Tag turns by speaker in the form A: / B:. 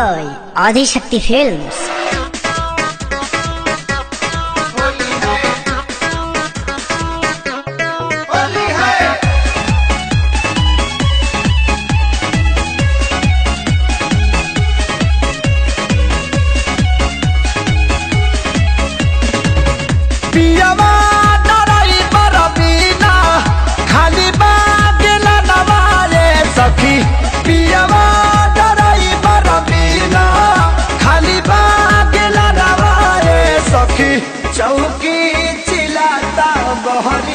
A: Adishakti film films
B: चिलता बहर